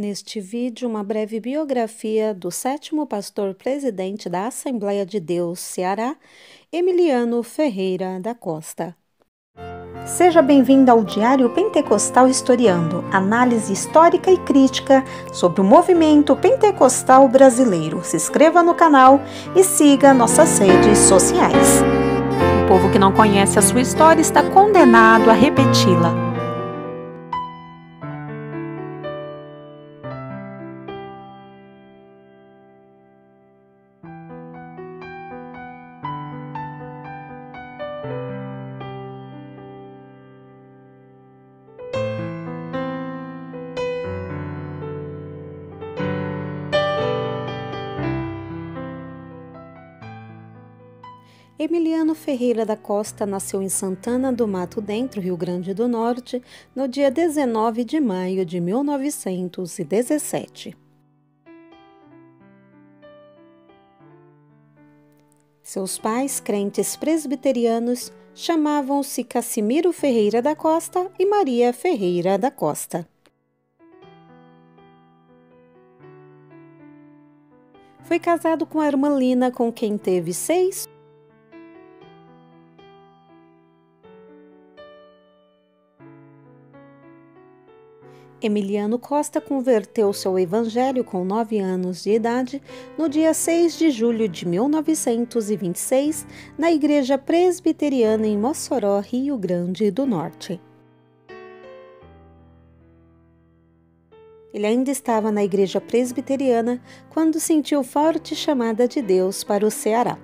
Neste vídeo, uma breve biografia do sétimo pastor presidente da Assembleia de Deus Ceará, Emiliano Ferreira da Costa. Seja bem-vindo ao Diário Pentecostal Historiando, análise histórica e crítica sobre o movimento pentecostal brasileiro. Se inscreva no canal e siga nossas redes sociais. O povo que não conhece a sua história está condenado a repeti-la. Emiliano Ferreira da Costa nasceu em Santana do Mato Dentro, Rio Grande do Norte, no dia 19 de maio de 1917. Seus pais, crentes presbiterianos, chamavam-se Cassimiro Ferreira da Costa e Maria Ferreira da Costa. Foi casado com a irmã Lina, com quem teve seis Emiliano Costa converteu-se ao Evangelho com nove anos de idade no dia 6 de julho de 1926 na Igreja Presbiteriana em Mossoró, Rio Grande do Norte. Ele ainda estava na igreja presbiteriana quando sentiu forte chamada de Deus para o Ceará.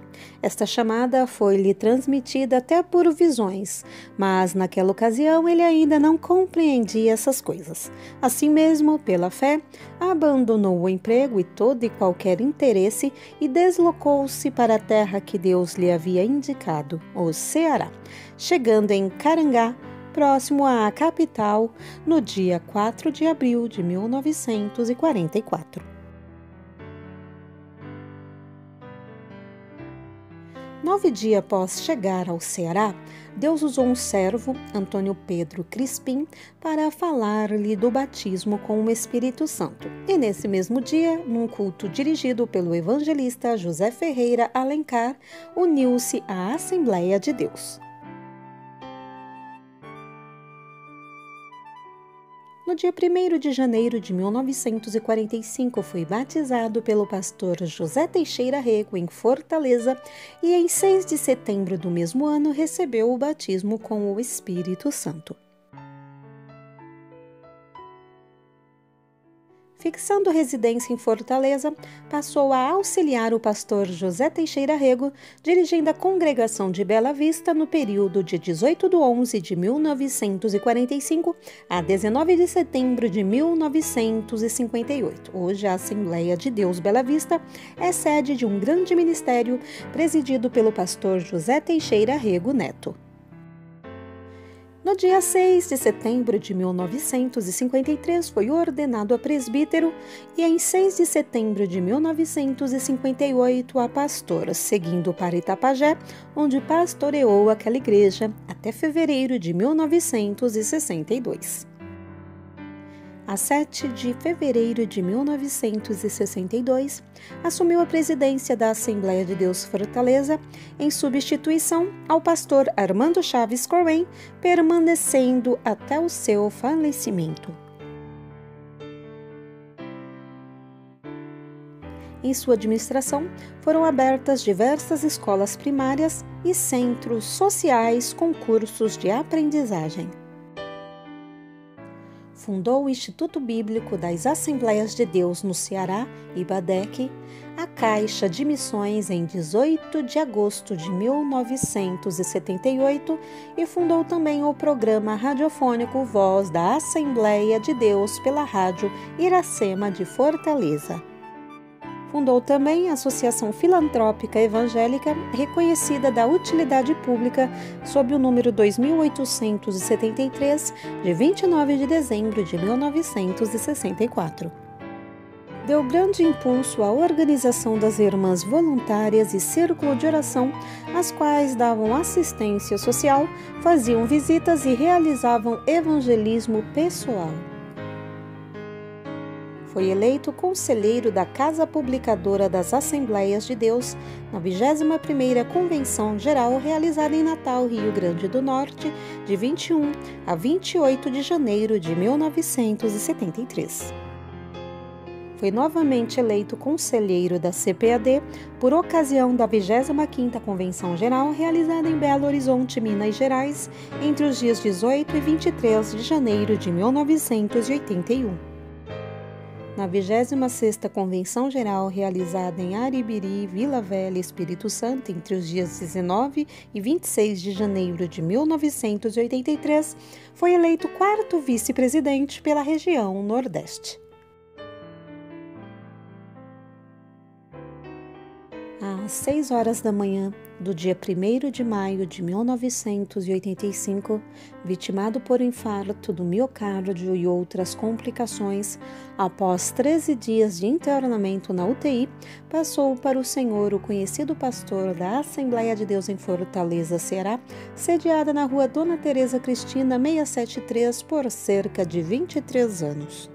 Esta chamada foi-lhe transmitida até por visões, mas naquela ocasião ele ainda não compreendia essas coisas. Assim mesmo, pela fé, abandonou o emprego e todo e qualquer interesse e deslocou-se para a terra que Deus lhe havia indicado, o Ceará. Chegando em Carangá, próximo à capital, no dia 4 de abril de 1944. Nove dias após chegar ao Ceará, Deus usou um servo, Antônio Pedro Crispim, para falar-lhe do batismo com o Espírito Santo. E nesse mesmo dia, num culto dirigido pelo evangelista José Ferreira Alencar, uniu-se à Assembleia de Deus. No dia 1 de janeiro de 1945, foi batizado pelo pastor José Teixeira Rego em Fortaleza e em 6 de setembro do mesmo ano recebeu o batismo com o Espírito Santo. Fixando residência em Fortaleza, passou a auxiliar o pastor José Teixeira Rego, dirigindo a congregação de Bela Vista no período de 18 de 11 de 1945 a 19 de setembro de 1958. Hoje, a Assembleia de Deus Bela Vista é sede de um grande ministério presidido pelo pastor José Teixeira Rego Neto. No dia 6 de setembro de 1953, foi ordenado a presbítero e em 6 de setembro de 1958 a pastora, seguindo para Itapajé, onde pastoreou aquela igreja até fevereiro de 1962 a 7 de fevereiro de 1962, assumiu a presidência da Assembleia de Deus Fortaleza em substituição ao pastor Armando Chaves Corwen, permanecendo até o seu falecimento. Em sua administração, foram abertas diversas escolas primárias e centros sociais com cursos de aprendizagem fundou o Instituto Bíblico das Assembleias de Deus no Ceará, IBADEC, a Caixa de Missões em 18 de agosto de 1978 e fundou também o programa radiofônico Voz da Assembleia de Deus pela Rádio Iracema de Fortaleza. Fundou também a Associação Filantrópica Evangélica, reconhecida da utilidade pública, sob o número 2873, de 29 de dezembro de 1964 deu grande impulso à organização das Irmãs Voluntárias e Círculo de Oração, as quais davam assistência social, faziam visitas e realizavam evangelismo pessoal Foi eleito conselheiro da Casa Publicadora das Assembleias de Deus na 21ª Convenção Geral realizada em Natal, Rio Grande do Norte, de 21 a 28 de janeiro de 1973 foi novamente eleito conselheiro da CPAD por ocasião da 25ª Convenção Geral realizada em Belo Horizonte, Minas Gerais, entre os dias 18 e 23 de janeiro de 1981. Na 26ª Convenção Geral realizada em Aribiri, Vila Velha, Espírito Santo, entre os dias 19 e 26 de janeiro de 1983, foi eleito quarto vice-presidente pela região Nordeste. Às 6 horas da manhã do dia 1 de maio de 1985, vitimado por infarto do miocárdio e outras complicações, após 13 dias de internamento na UTI, passou para o Senhor o conhecido pastor da Assembleia de Deus em Fortaleza, Ceará, sediada na rua Dona Teresa Cristina 673 por cerca de 23 anos.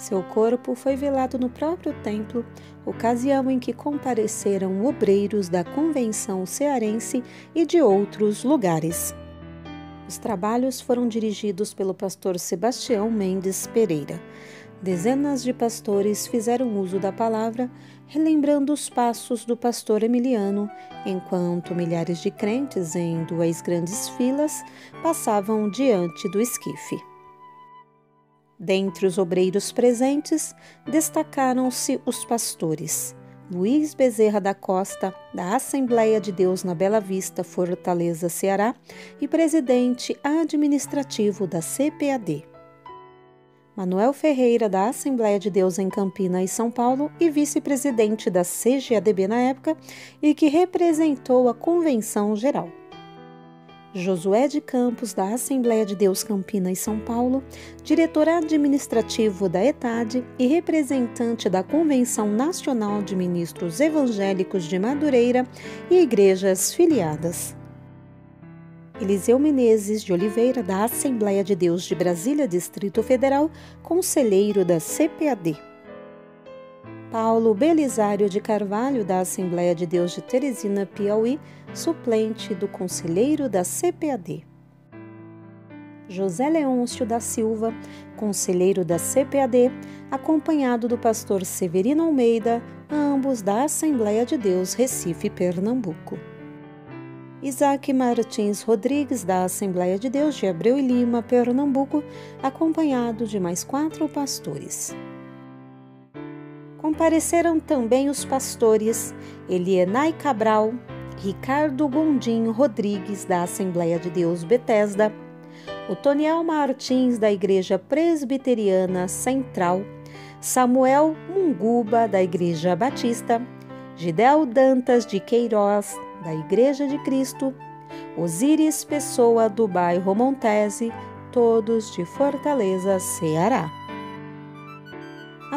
Seu corpo foi velado no próprio templo, ocasião em que compareceram obreiros da Convenção Cearense e de outros lugares. Os trabalhos foram dirigidos pelo pastor Sebastião Mendes Pereira. Dezenas de pastores fizeram uso da palavra, relembrando os passos do pastor Emiliano, enquanto milhares de crentes em duas grandes filas passavam diante do esquife. Dentre os obreiros presentes, destacaram-se os pastores. Luiz Bezerra da Costa, da Assembleia de Deus na Bela Vista, Fortaleza, Ceará, e presidente administrativo da CPAD. Manuel Ferreira, da Assembleia de Deus em Campinas e São Paulo, e vice-presidente da CGADB na época, e que representou a Convenção Geral. Josué de Campos, da Assembleia de Deus Campinas São Paulo, diretor administrativo da ETAD e representante da Convenção Nacional de Ministros Evangélicos de Madureira e igrejas filiadas. Eliseu Menezes de Oliveira, da Assembleia de Deus de Brasília, Distrito Federal, conselheiro da CPAD. Paulo Belisário de Carvalho, da Assembleia de Deus de Teresina, Piauí, suplente do conselheiro da CPAD. José Leôncio da Silva, conselheiro da CPAD, acompanhado do pastor Severino Almeida, ambos da Assembleia de Deus Recife, Pernambuco. Isaac Martins Rodrigues, da Assembleia de Deus de Abreu e Lima, Pernambuco, acompanhado de mais quatro pastores. Compareceram também os pastores Elienay Cabral, Ricardo Gondinho Rodrigues, da Assembleia de Deus Betesda, o Toniel Martins, da Igreja Presbiteriana Central, Samuel Munguba, da Igreja Batista, Gidel Dantas de Queiroz, da Igreja de Cristo, Osíris Pessoa, do bairro Montese, todos de Fortaleza, Ceará.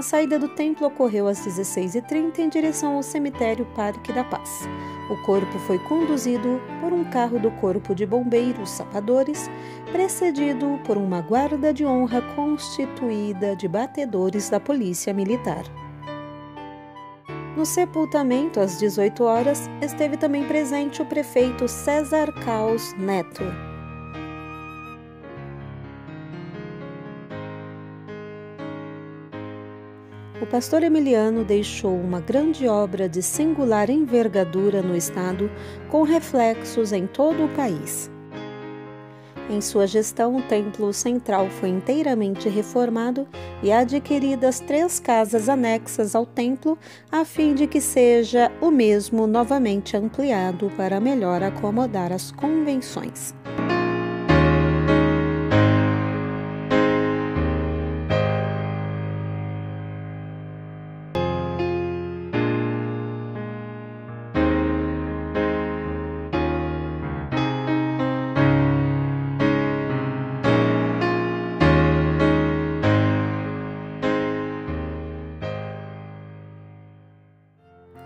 Saída do templo ocorreu às 16h30 em direção ao cemitério Parque da Paz. O corpo foi conduzido por um carro do Corpo de Bombeiros Sapadores, precedido por uma guarda de honra constituída de batedores da Polícia Militar. No sepultamento, às 18 horas, esteve também presente o prefeito César Caos Neto. O pastor Emiliano deixou uma grande obra de singular envergadura no Estado, com reflexos em todo o país. Em sua gestão, o templo central foi inteiramente reformado e adquiridas três casas anexas ao templo, a fim de que seja o mesmo novamente ampliado para melhor acomodar as convenções.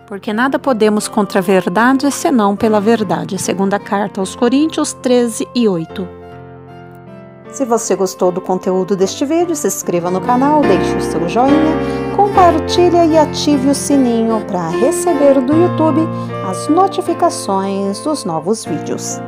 Porque nada podemos contra a verdade senão pela verdade. Segunda carta aos Coríntios 13 e 8. Se você gostou do conteúdo deste vídeo, se inscreva no canal, deixe o seu joinha, compartilhe e ative o sininho para receber do YouTube as notificações dos novos vídeos.